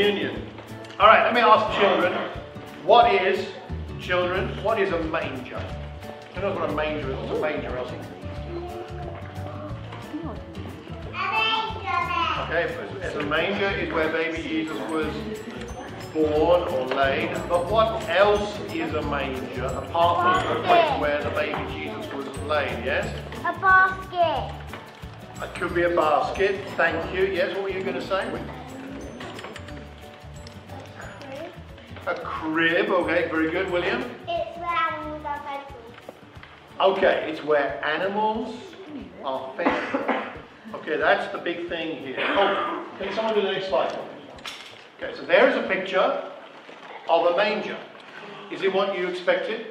communion. All right, let me ask children, what is, children, what is a manger? Who knows what a manger is? What's a manger, Elsie? Okay, so a manger is where baby Jesus was born or laid. But what else is a manger apart from the place where the baby Jesus was laid? Yes? A basket. It could be a basket. Thank you. Yes, what were you going to say? Crib. Okay, very good, William. It's where animals are fed food. Okay, it's where animals are fed. Okay, that's the big thing here. Oh, can someone do the next slide? Okay, so there is a picture of a manger. Is it what you expected?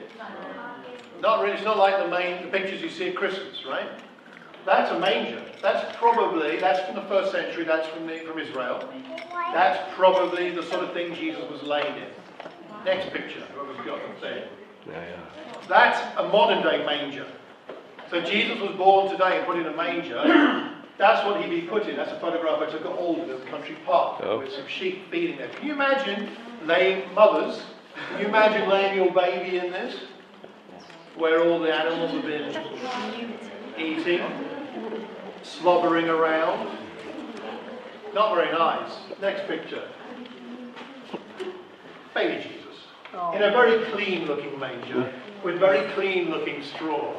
Not really. It's not like the main the pictures you see at Christmas, right? That's a manger. That's probably that's from the first century. That's from the, from Israel. That's probably the sort of thing Jesus was laid in. Next picture. Whoever's got it there. That's a modern day manger. So Jesus was born today and put in a manger. That's what he'd be put in. That's a photograph I took at Alden at the country park Oh. with some sheep feeding there. Can you imagine laying mothers? Can you imagine laying your baby in this? Where all the animals have been eating, slobbering around. Not very nice. Next picture. Baby Jesus. Oh. In a very clean looking manger with very clean looking straw.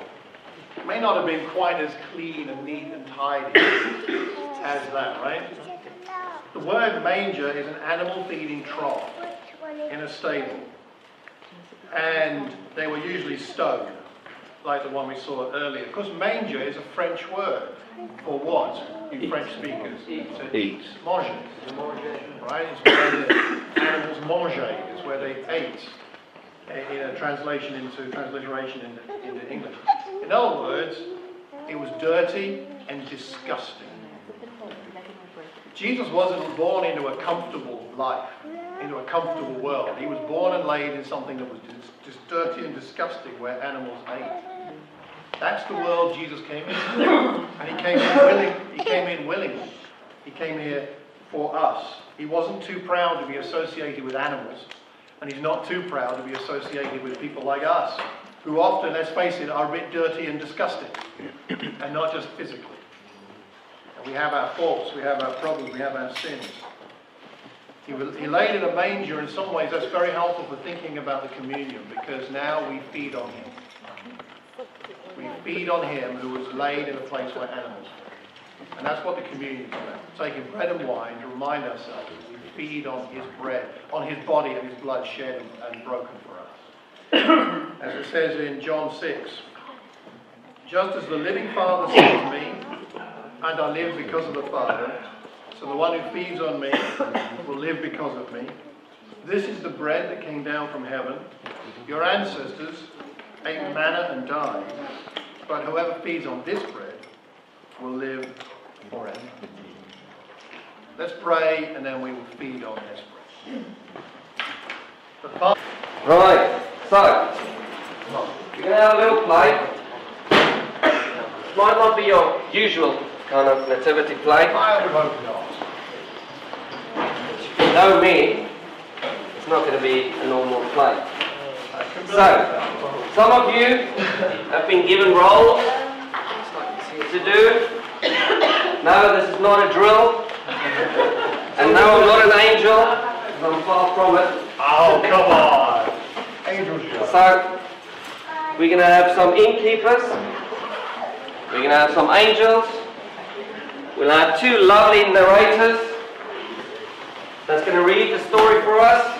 It may not have been quite as clean and neat and tidy as that, right? The word manger is an animal feeding trough Which one is in a stable. And they were usually stone, like the one we saw earlier. Of course, manger is a French word for what, you Eat. French speakers? Eat. Manger. Right? It's where the animals manger, it's where they ate. Eh, in a translation into transliteration into, into English. In other words, it was dirty and disgusting. Jesus wasn't born into a comfortable life, into a comfortable world. He was born and laid in something that was just, just dirty and disgusting where animals ate. That's the world Jesus came into. And he came in willing, he came in willingly. He came here for us. He wasn't too proud to be associated with animals, and he's not too proud to be associated with people like us, who often, let's face it, are a bit dirty and disgusting, and not just physically. And we have our faults, we have our problems, we have our sins. He, was, he laid in a manger, in some ways, that's very helpful for thinking about the communion, because now we feed on him. Feed on him who was laid in a place where animals were. And that's what the communion is about. Taking bread and wine to remind ourselves that we feed on his bread, on his body and his blood shed and, broken for us. As it says in John 6, just as the living Father sends me, and I live because of the Father, so the one who feeds on me will live because of me. This is the bread that came down from heaven. Your ancestors ate manna and died, but whoever feeds on this bread will live forever. Let's pray and then we will feed on this bread. Right, so, we're going to have a little play. Might not be your usual kind of nativity play. I would hope not. If you know me, it's not going to be a normal play. So, some of you have been given roles to do. No, this is not a drill. And no, I'm not an angel. I'm far from it. Oh, come on. Angel show. So, we're going to have some innkeepers. We're going to have some angels. We'll have two lovely narrators that's going to read the story for us.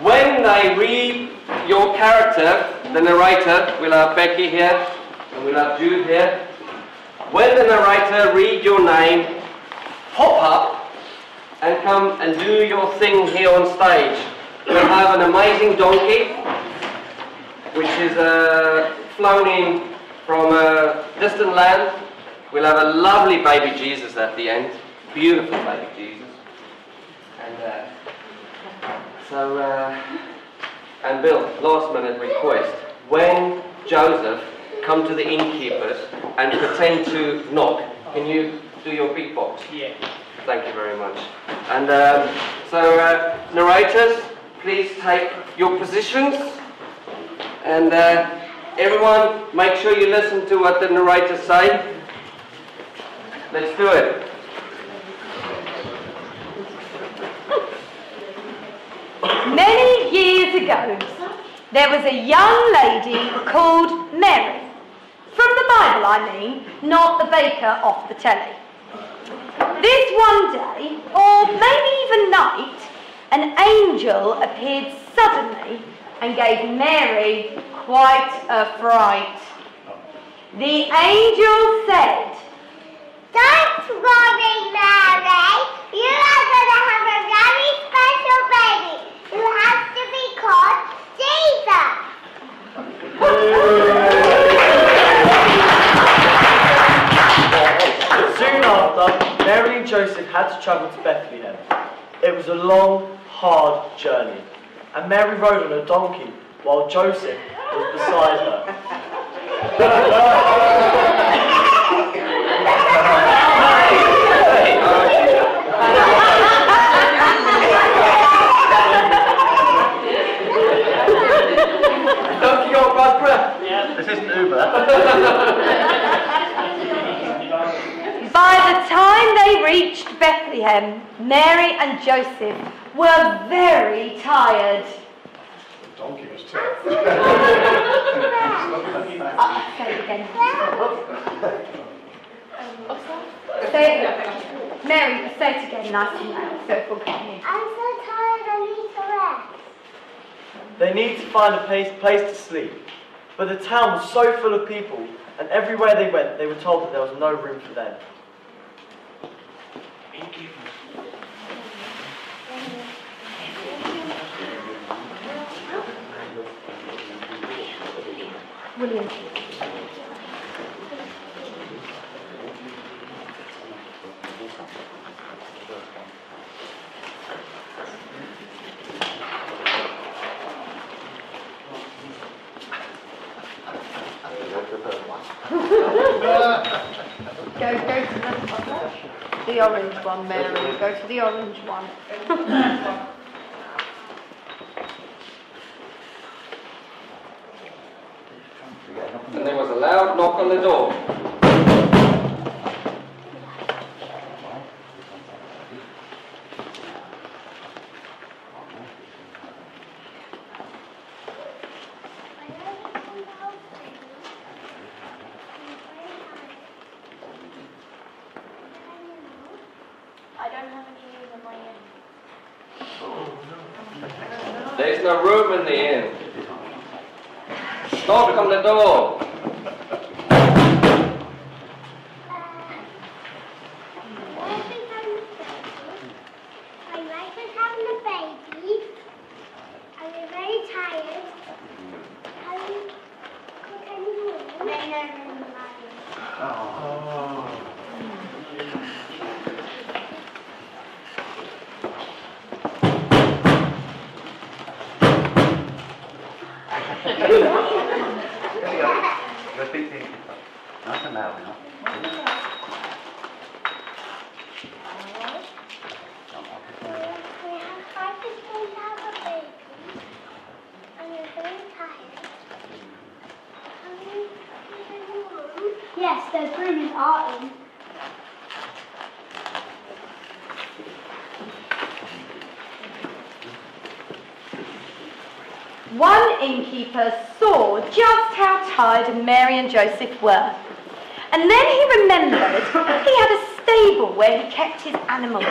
When they read your character, the narrator, we'll have Becky here and we'll have Jude here. When the narrator read your name, hop up and come and do your thing here on stage. We'll have an amazing donkey, which is uh, flown in from a distant land. We'll have a lovely baby Jesus at the end, beautiful baby Jesus. And uh, so, uh, and Bill, last minute request. When Joseph come to the innkeepers and pretend to knock, can you do your beatbox? Yeah. Thank you very much. And um, so, uh, narrators, please take your positions. And uh, everyone, make sure you listen to what the narrators say. Let's do it. There was a young lady called Mary. From the Bible, I mean, not the baker off the telly. This one day, or maybe even night, an angel appeared suddenly and gave Mary quite a fright. The angel said, Don't worry, had to travel to Bethlehem. It was a long, hard journey, and Mary rode on a donkey while Joseph was beside her. Don't you breath? This isn't Uber. By the time they reached Bethlehem, Mary and Joseph were very tired. The donkey was terrible. Oh, say it again. Say it. Mary, say it again nice and loud so it will come in. I'm so tired, I need to rest. They needed to find a place, place to sleep, but the town was so full of people, and everywhere they went, they were told that there was no room for them. William. Go, go to the, the orange one, Mary. Go to the orange one. And there was a loud knock on the door. I don't have any news on my end. There's no room in the inn. Knock on the door. My more? Yes, there's room in our inn. One innkeeper saw just how tired Mary and Joseph were. And then he remembered he had a stable where he kept his animals.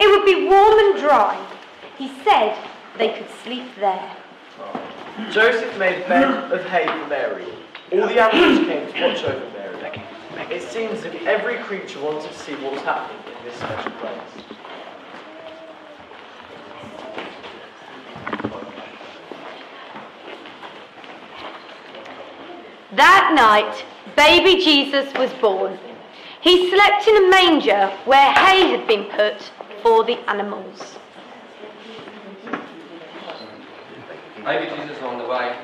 It would be warm and dry. He said they could sleep there. Joseph made a bed of hay for Mary. All the animals came to watch over Mary. It seems that every creature wanted to see what was happening in this special place. That night, baby Jesus was born. He slept in a manger where hay had been put for the animals. Maybe Jesus on the way.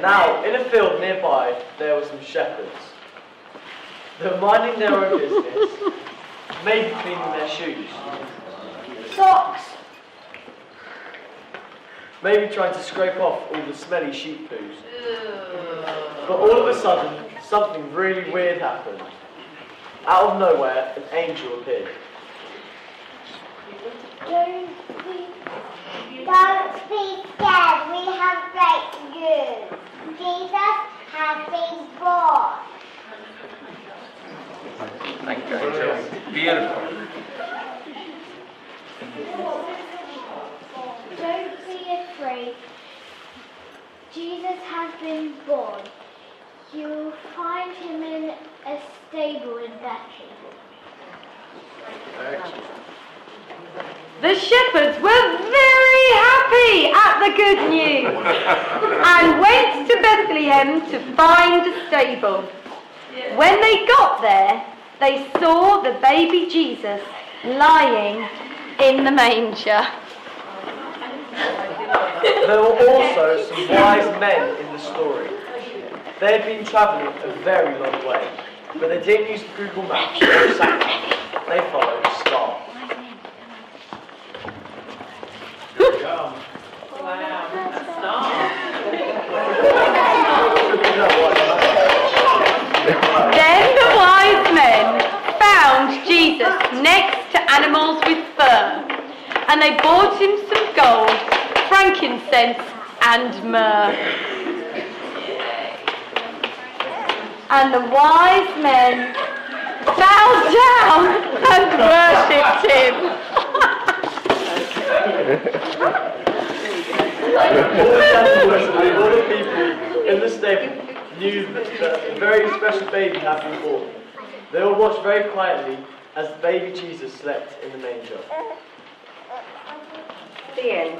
Now, in a field nearby, there were some shepherds. They were minding their own business, maybe cleaning their shoes, Socks. maybe trying to scrape off all the smelly sheep poos. But all of a sudden, something really weird happened. Out of nowhere, an angel appeared. Don't be, don't be scared. We have great news. Jesus has been born. Thank you, Angel. Beautiful. Don't be afraid. Jesus has been born. You'll find him in a stable in Bethlehem. The shepherds were very happy at the good news and went to Bethlehem to find a stable. When they got there, they saw the baby Jesus lying in the manger. There were also some wise men in the story. They had been travelling a very long way, but they didn't use Google Maps. They followed a star. Then the wise men found Jesus next to animals with fur, and they bought him some gold, frankincense, and myrrh. And the wise men bowed down and worshipped him. All the animals and all the people in the stable knew that, that a very special baby had been born. They all watched very quietly as the baby Jesus slept in the manger. The end.